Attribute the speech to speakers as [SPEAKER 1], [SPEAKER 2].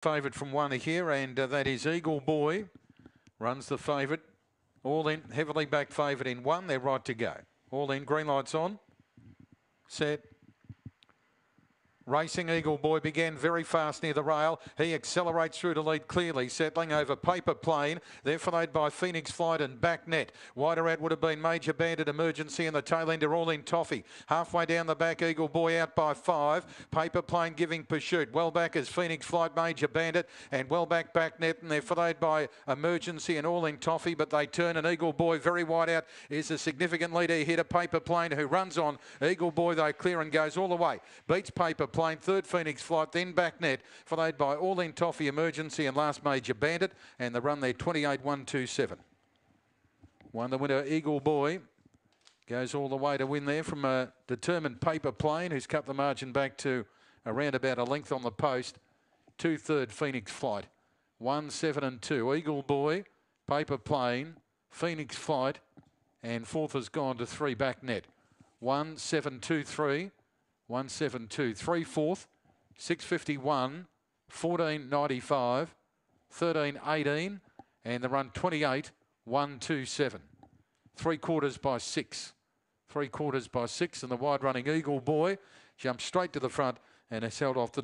[SPEAKER 1] favourite from one here, and uh, that is Eagle Boy. Runs the favourite. All in, heavily back favourite in one. They're right to go. All in, green lights on. Set. Racing Eagle Boy began very fast near the rail. He accelerates through to lead clearly, settling over Paper Plane. They're followed by Phoenix Flight and Back Net. Wider out would have been Major Bandit Emergency and the tail end are all in Toffee. Halfway down the back, Eagle Boy out by five. Paper Plane giving pursuit. Well back is Phoenix Flight, Major Bandit, and well back Back Net, and they're followed by Emergency and all in Toffee, but they turn and Eagle Boy very wide out is a significant leader here to Paper Plane who runs on. Eagle Boy though clear and goes all the way. Beats Paper Plane plane, third Phoenix flight, then back net, followed by All In Toffee Emergency and last Major Bandit, and the run there 28-127. Won the winner, Eagle Boy. Goes all the way to win there from a determined paper plane who's cut the margin back to around about a length on the post. Two third Phoenix flight. One, seven and two. Eagle Boy, paper plane, Phoenix flight, and fourth has gone to three back net. One, seven, two, three. 172. Three fourth, 651, 1495, 1318, and the run 28, 127. Three quarters by six. Three quarters by six, and the wide running Eagle Boy jumps straight to the front and has held off the